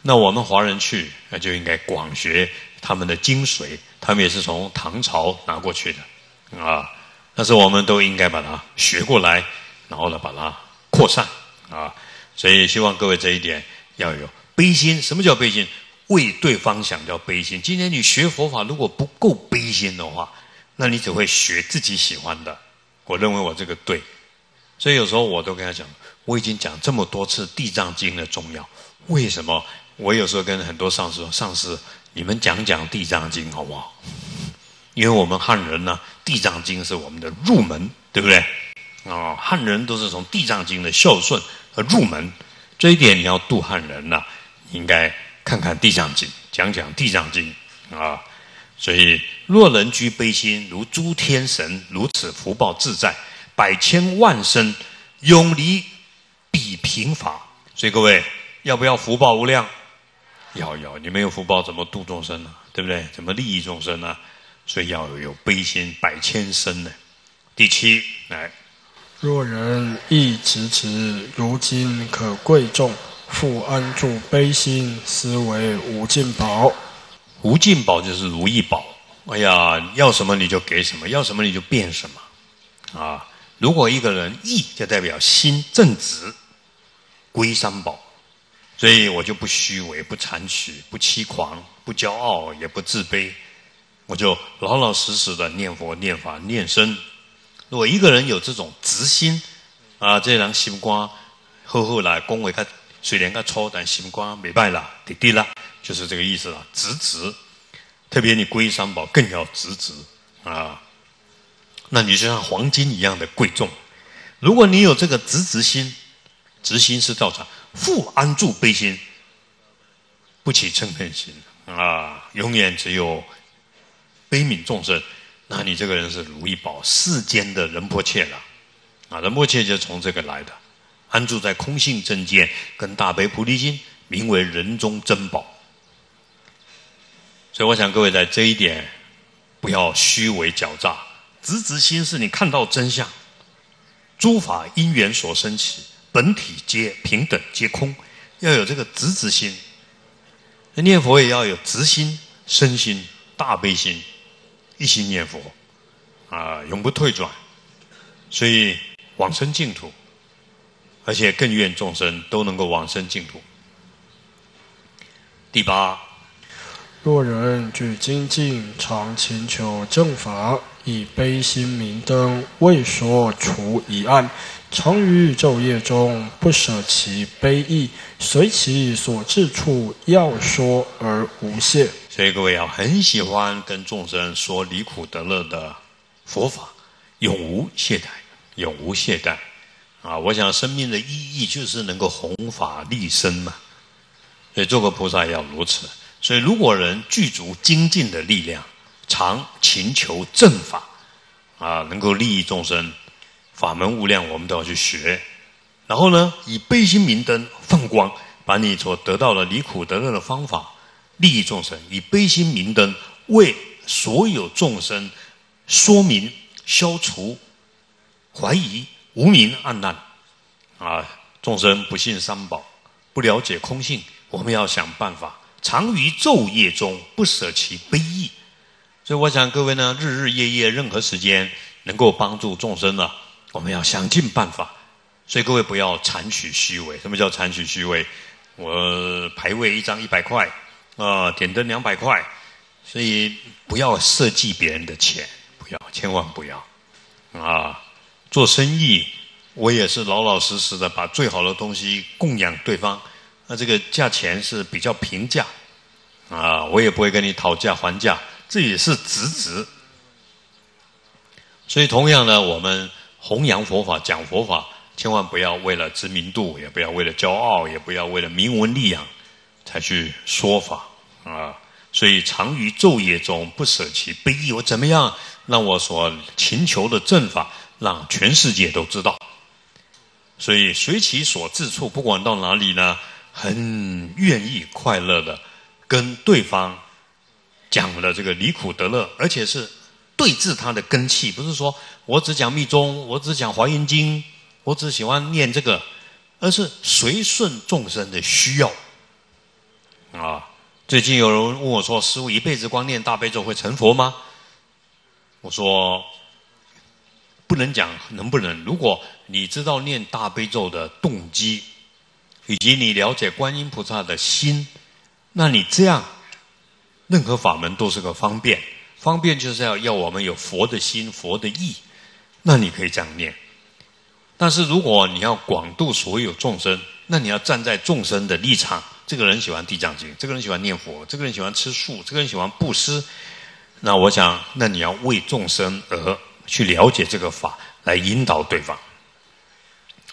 那我们华人去，那就应该广学他们的精髓，他们也是从唐朝拿过去的，啊，但是我们都应该把它学过来，然后呢把它扩散，啊，所以希望各位这一点要有悲心。什么叫悲心？为对方想叫悲心。今天你学佛法如果不够悲心的话，那你只会学自己喜欢的。我认为我这个对，所以有时候我都跟他讲，我已经讲这么多次《地藏经》的重要，为什么？我有时候跟很多上司说：“上司，你们讲讲《地藏经》好不好？因为我们汉人呢，《地藏经》是我们的入门，对不对？啊，汉人都是从《地藏经》的孝顺和入门，这一点你要度汉人呐，应该看看《地藏经》，讲讲《地藏经》啊。所以，若人居悲心，如诸天神，如此福报自在，百千万生永离彼贫乏。所以各位，要不要福报无量？要要，你没有福报怎么度众生呢？对不对？怎么利益众生呢？所以要有悲心，百千生呢。第七，来，若人亦持持如今可贵重，复安住悲心，思为无尽宝。无尽宝就是如意宝。哎呀，要什么你就给什么，要什么你就变什么。啊，如果一个人义，就代表心正直，归三宝。所以我就不虚伪，不残取，不欺狂，不骄傲，也不自卑，我就老老实实的念佛、念法、念身。如果一个人有这种直心，啊，这人心瓜，后后来恭维他，虽然他粗，但心光没败啦，滴滴啦，就是这个意思了。直直，特别你皈三宝更要直直啊，那你就像黄金一样的贵重。如果你有这个直直心，直心是道场。复安住悲心，不起嗔恨心啊！永远只有悲悯众生，那你这个人是如意宝，世间的仁波切了啊！仁波切就从这个来的，安住在空性正见跟大悲菩提心，名为人中珍宝。所以我想各位在这一点不要虚伪狡诈，直直心是你看到真相，诸法因缘所生起。本体皆平等，皆空，要有这个直直心。念佛也要有直心、身心、大悲心，一心念佛，啊，永不退转。所以往生净土，而且更愿众生都能够往生净土。第八，若人具精进，常勤求正法，以悲心明灯，为说除疑暗。常于昼夜中不舍其悲意，随其所至处要说而无懈。所以各位要很喜欢跟众生说离苦得乐的佛法，永无懈怠，永无懈怠。啊，我想生命的意义就是能够弘法利生嘛。所以做个菩萨也要如此。所以如果人具足精进的力量，常勤求正法，啊，能够利益众生。法门无量，我们都要去学。然后呢，以悲心明灯放光，把你所得到的离苦得乐的方法利益众生，以悲心明灯为所有众生说明、消除怀疑、无明暗淡。啊，众生不信三宝，不了解空性，我们要想办法，常于昼夜中不舍其悲意。所以，我想各位呢，日日夜夜任何时间能够帮助众生的，我们要想尽办法。所以各位不要残取虚伪。什么叫残取虚伪？我排位一张一百块，啊，点灯两百块，所以不要设计别人的钱，不要，千万不要。啊，做生意，我也是老老实实的把最好的东西供养对方，那这个价钱是比较平价，啊，我也不会跟你讨价还价，这也是直直。所以同样呢，我们弘扬佛法，讲佛法。千万不要为了知名度，也不要为了骄傲，也不要为了名闻利养，才去说法啊！所以常于昼夜中不舍其悲意。我怎么样让我所寻求的正法，让全世界都知道？所以随其所至处，不管到哪里呢，很愿意快乐的跟对方讲了这个离苦得乐，而且是对治他的根气，不是说我只讲密宗，我只讲华严经。我只喜欢念这个，而是随顺众生的需要。啊，最近有人问我说：“师傅一辈子光念大悲咒会成佛吗？”我说：“不能讲能不能。如果你知道念大悲咒的动机，以及你了解观音菩萨的心，那你这样任何法门都是个方便。方便就是要要我们有佛的心、佛的意，那你可以这样念。”但是如果你要广度所有众生，那你要站在众生的立场。这个人喜欢地藏经，这个人喜欢念佛，这个人喜欢吃素，这个人喜欢布施。那我想，那你要为众生而去了解这个法，来引导对方。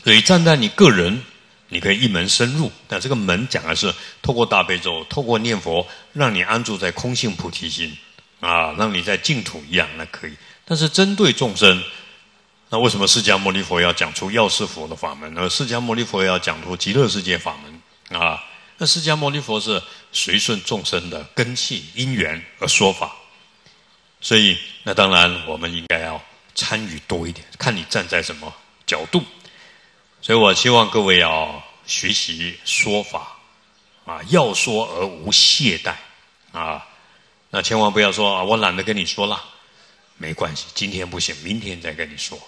所以站在你个人，你可以一门深入。但这个门讲的是透过大悲咒，透过念佛，让你安住在空性菩提心啊，让你在净土一样，那可以。但是针对众生。那为什么释迦牟尼佛要讲出药师佛的法门？而释迦牟尼佛要讲出极乐世界法门啊？那释迦牟尼佛是随顺众生的根气因缘而说法，所以那当然我们应该要参与多一点，看你站在什么角度。所以我希望各位要学习说法啊，要说而无懈怠啊。那千万不要说啊，我懒得跟你说了，没关系，今天不行，明天再跟你说。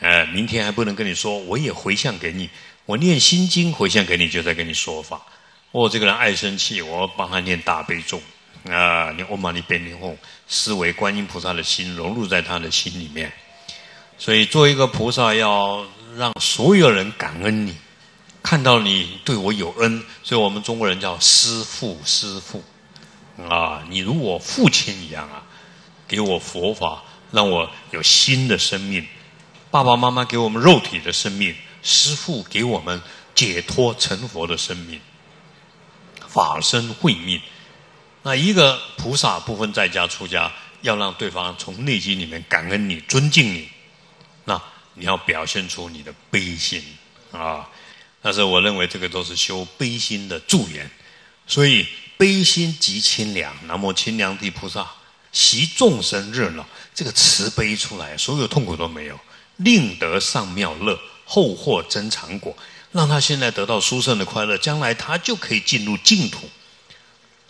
哎，明天还不能跟你说，我也回向给你。我念心经回向给你，就在跟你说法。我这个人爱生气，我帮他念大悲咒啊，念嗡嘛呢呗咪吽，思维观音菩萨的心融入在他的心里面。所以做一个菩萨，要让所有人感恩你，看到你对我有恩。所以我们中国人叫师父，师父啊，你如我父亲一样啊，给我佛法，让我有新的生命。爸爸妈妈给我们肉体的生命，师父给我们解脱成佛的生命，法身慧命。那一个菩萨不分在家出家，要让对方从内心里面感恩你、尊敬你，那你要表现出你的悲心啊。但是我认为这个都是修悲心的助缘，所以悲心即清凉。南无清凉地菩萨，习众生热闹，这个慈悲出来，所有痛苦都没有。令得上妙乐，后获真常果，让他现在得到殊胜的快乐，将来他就可以进入净土，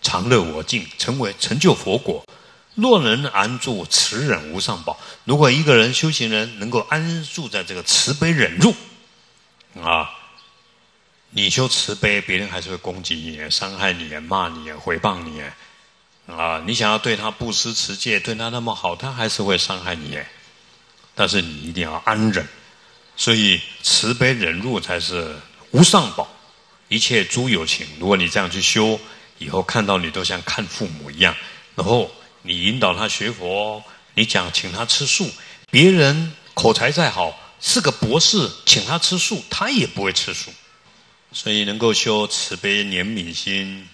常乐我净，成为成就佛果。若能安住慈忍无上宝，如果一个人修行人能够安住在这个慈悲忍辱，啊，你修慈悲，别人还是会攻击你、伤害你、骂你、诽谤你，啊，你想要对他布施持戒，对他那么好，他还是会伤害你。但是你一定要安忍，所以慈悲忍辱才是无上宝，一切诸有情。如果你这样去修，以后看到你都像看父母一样。然后你引导他学佛，你讲请他吃素，别人口才再好，是个博士，请他吃素，他也不会吃素。所以能够修慈悲怜悯心。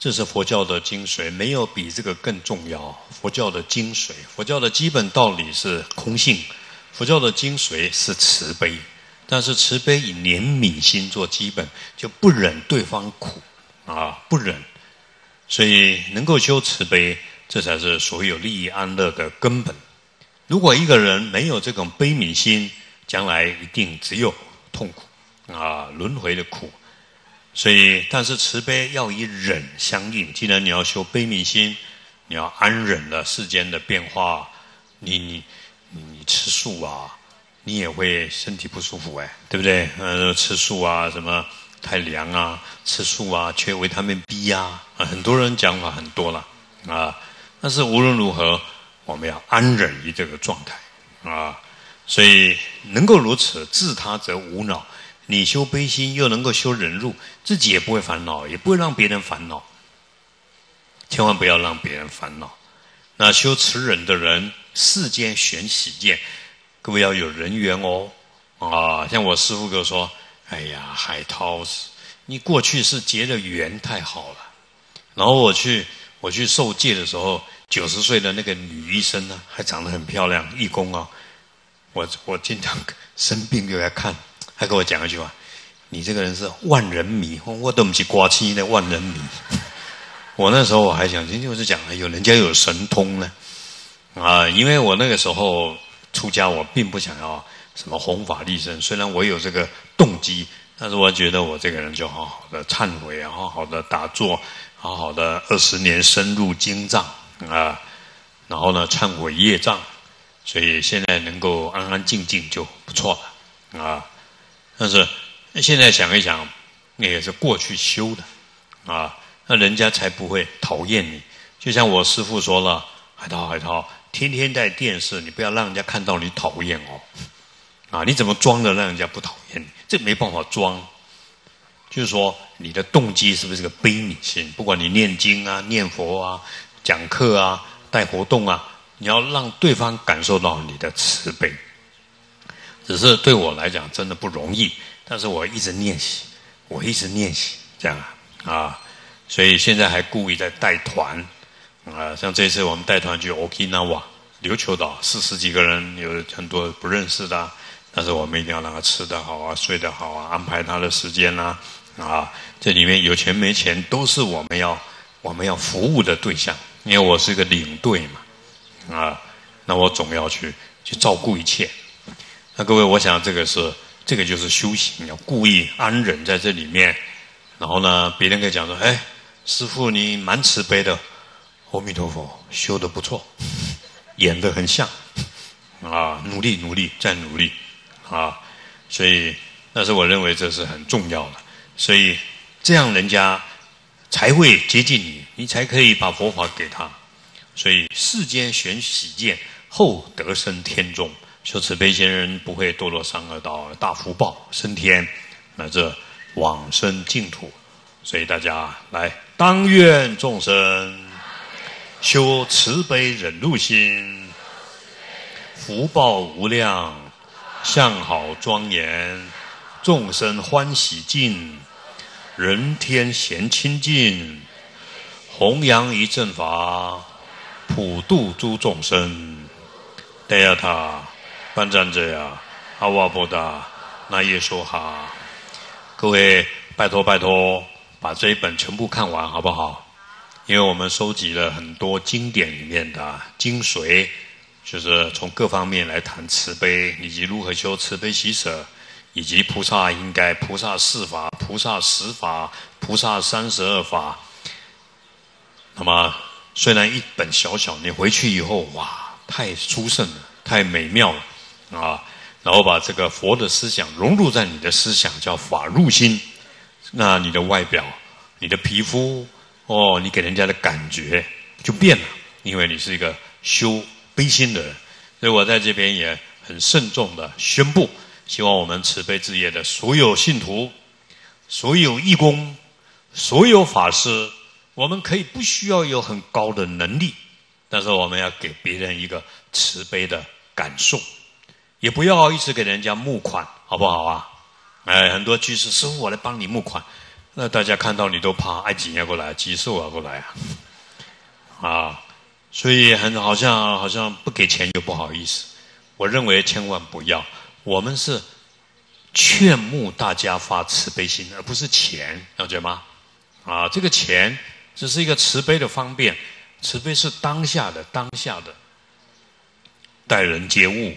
这是佛教的精髓，没有比这个更重要。佛教的精髓，佛教的基本道理是空性，佛教的精髓是慈悲，但是慈悲以怜悯心做基本，就不忍对方苦啊，不忍。所以能够修慈悲，这才是所有利益安乐的根本。如果一个人没有这种悲悯心，将来一定只有痛苦啊，轮回的苦。所以，但是慈悲要以忍相应。既然你要修悲悯心，你要安忍了世间的变化。你你你吃素啊，你也会身体不舒服哎，对不对？呃，吃素啊，什么太凉啊，吃素啊，缺维他命 B，啊，很多人讲法很多了啊。但是无论如何，我们要安忍于这个状态啊。所以能够如此，自他则无恼。你修悲心，又能够修忍辱，自己也不会烦恼，也不会让别人烦恼。千万不要让别人烦恼。那修慈忍的人，世间选喜见，各位要有人缘哦。啊，像我师父我说：“哎呀，海涛，你过去是结的缘太好了。”然后我去我去受戒的时候，九十岁的那个女医生呢，还长得很漂亮，义工啊。我我经常生病就来看。他跟我讲一句话：“你这个人是万人迷，我都不起瓜七的万人迷。”我那时候我还想，今天我是讲，哎呦，人家有神通呢啊！因为我那个时候出家，我并不想要什么弘法利生，虽然我有这个动机，但是我觉得我这个人就好好的忏悔，好好的打坐，好好的二十年深入经藏啊，然后呢忏悔业障，所以现在能够安安静静就不错了啊。但是现在想一想，那也是过去修的，啊，那人家才不会讨厌你。就像我师父说了，海涛海涛，天天在电视，你不要让人家看到你讨厌哦，啊，你怎么装的让人家不讨厌你？这没办法装，就是说你的动机是不是个悲悯心？不管你念经啊、念佛啊、讲课啊、带活动啊，你要让对方感受到你的慈悲。只是对我来讲真的不容易，但是我一直练习，我一直练习这样啊，所以现在还故意在带团啊，像这次我们带团去 Okinawa 琉球岛，四十几个人，有很多不认识的，但是我们一定要让他吃得好啊，睡得好啊，安排他的时间呐啊，这里面有钱没钱都是我们要我们要服务的对象，因为我是一个领队嘛啊，那我总要去去照顾一切。那各位，我想这个是这个就是修行，要故意安忍在这里面。然后呢，别人可以讲说：“哎，师傅你蛮慈悲的，阿弥陀佛，修的不错，演的很像啊，努力努力再努力啊。”所以，但是我认为这是很重要的。所以这样人家才会接近你，你才可以把佛法给他。所以世间选喜见，后得生天中。修慈悲仙人不会堕落三恶道，大福报升天，乃至往生净土。所以大家来，当愿众生修慈悲忍辱心，福报无量，相好庄严，众生欢喜尽，人天贤清净，弘扬一正法，普度诸众生。大家他。班长者呀，阿瓦波达，那耶说哈，各位拜托拜托，把这一本全部看完好不好？因为我们收集了很多经典里面的精髓，就是从各方面来谈慈悲，以及如何修慈悲喜舍，以及菩萨应该菩萨四法、菩萨十法、菩萨三十二法。那么虽然一本小小，你回去以后哇，太殊胜了，太美妙了。啊，然后把这个佛的思想融入在你的思想，叫法入心。那你的外表、你的皮肤，哦，你给人家的感觉就变了，因为你是一个修悲心的人。所以我在这边也很慎重的宣布，希望我们慈悲之业的所有信徒、所有义工、所有法师，我们可以不需要有很高的能力，但是我们要给别人一个慈悲的感受。也不要一直给人家募款，好不好啊？哎，很多居士师傅，我来帮你募款，那大家看到你都怕，爱挤要过来，急瘦啊过来啊，啊，所以很好像好像不给钱又不好意思，我认为千万不要。我们是劝募大家发慈悲心，而不是钱，了解吗？啊，这个钱只是一个慈悲的方便，慈悲是当下的，当下的待人接物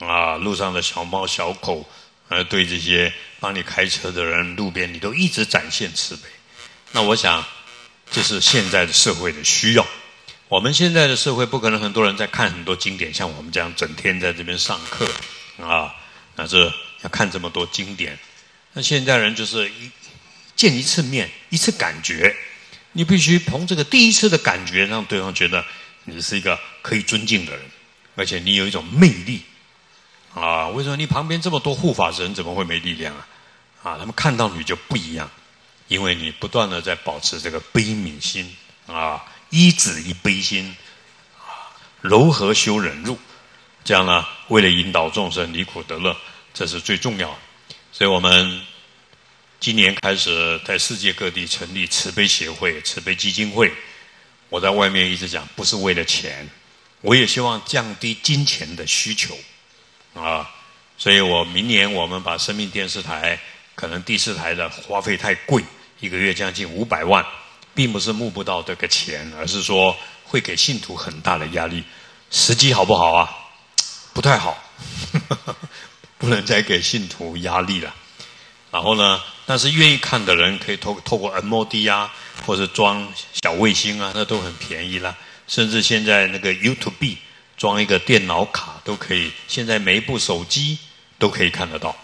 啊，路上的小猫小狗，呃，对这些帮你开车的人，路边你都一直展现慈悲。那我想，这是现在的社会的需要。我们现在的社会不可能很多人在看很多经典，像我们这样整天在这边上课啊，那是要看这么多经典。那现在人就是一见一次面，一次感觉，你必须从这个第一次的感觉，让对方觉得你是一个可以尊敬的人，而且你有一种魅力啊。为什么你旁边这么多护法神怎么会没力量啊？啊，他们看到你就不一样。因为你不断的在保持这个悲悯心啊，一子一悲心啊，柔和修忍辱，这样呢，为了引导众生离苦得乐，这是最重要的。所以我们今年开始在世界各地成立慈悲协会、慈悲基金会。我在外面一直讲，不是为了钱，我也希望降低金钱的需求啊。所以我明年我们把生命电视台可能第四台的花费太贵。一个月将近五百万，并不是募不到这个钱，而是说会给信徒很大的压力。时机好不好啊？不太好，不能再给信徒压力了。然后呢，但是愿意看的人可以透透过 MOD 啊，或者装小卫星啊，那都很便宜啦。甚至现在那个 YouTube 装一个电脑卡都可以，现在每一部手机都可以看得到。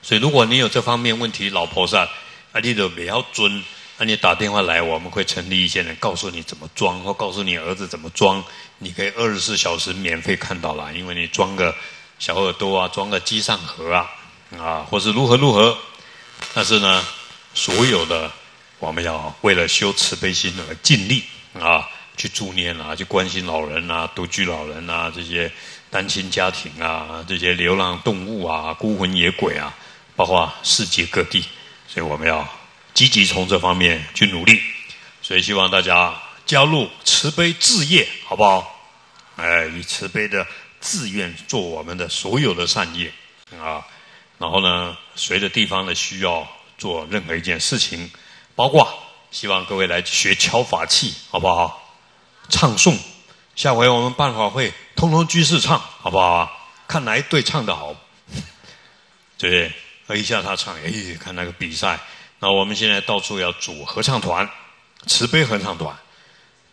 所以如果你有这方面问题，老婆萨。啊，你都不要尊，那你打电话来，我们会成立一些人告诉你怎么装，或告诉你儿子怎么装，你可以二十四小时免费看到了，因为你装个小耳朵啊，装个机上盒啊，啊，或是如何如何。但是呢，所有的我们要为了修慈悲心而尽力啊，去助念啊，去关心老人啊，独居老人啊，这些单亲家庭啊，这些流浪动物啊，孤魂野鬼啊，包括世界各地。所以我们要积极从这方面去努力，所以希望大家加入慈悲置业，好不好？哎，以慈悲的自愿做我们的所有的善业啊，然后呢，随着地方的需要做任何一件事情，包括希望各位来学敲法器，好不好？唱诵，下回我们办法会通通居士唱，好不好？看哪一队唱得好，对。一下他唱，哎，看那个比赛。那我们现在到处要组合唱团，慈悲合唱团，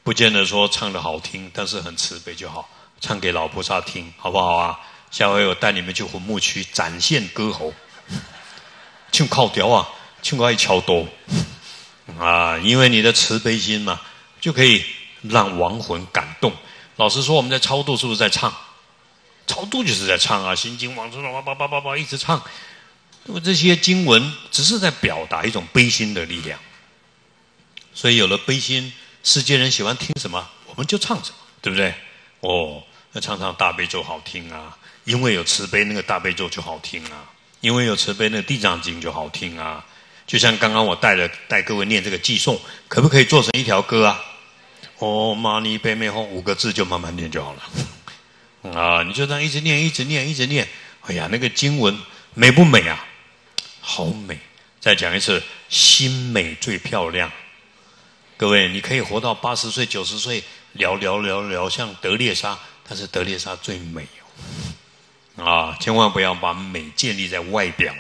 不见得说唱的好听，但是很慈悲就好，唱给老菩萨听，好不好啊？下回我带你们去坟墓区展现歌喉，唱靠调啊，唱个一敲多啊，因为你的慈悲心嘛，就可以让亡魂感动。老实说，我们在超度是不是在唱？超度就是在唱啊，心经往生叭叭叭叭叭一直唱。那么这些经文只是在表达一种悲心的力量，所以有了悲心，世间人喜欢听什么，我们就唱什么，对不对？哦，那唱唱大悲咒好听啊，因为有慈悲，那个大悲咒就好听啊；因为有慈悲，那个地藏经就好听啊。就像刚刚我带了带各位念这个寄颂，可不可以做成一条歌啊？哦，玛尼贝美吽五个字就慢慢念就好了。啊，你就这样一直念，一直念，一直念。哎呀，那个经文美不美啊？好美！再讲一次，心美最漂亮。各位，你可以活到八十岁、九十岁，聊聊聊聊，像德列莎，但是德列莎最美哦。啊，千万不要把美建立在外表。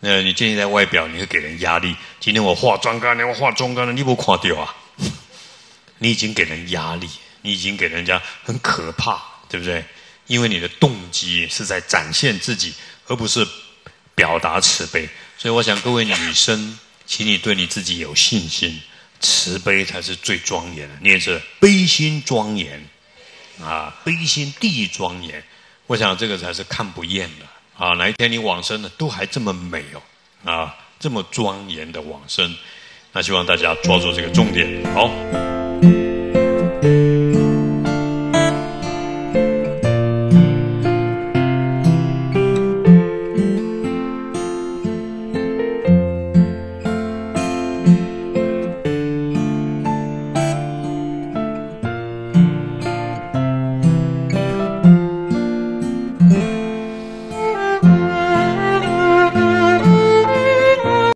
那你建立在外表，你会给人压力。今天我化妆干了，我化妆干了，你不垮掉啊？你已经给人压力，你已经给人家很可怕，对不对？因为你的动机是在展现自己，而不是。表达慈悲，所以我想各位女生，请你对你自己有信心，慈悲才是最庄严的。念着悲心庄严，啊，悲心地庄严，我想这个才是看不厌的啊！哪一天你往生了，都还这么美哦，啊，这么庄严的往生，那希望大家抓住这个重点，好。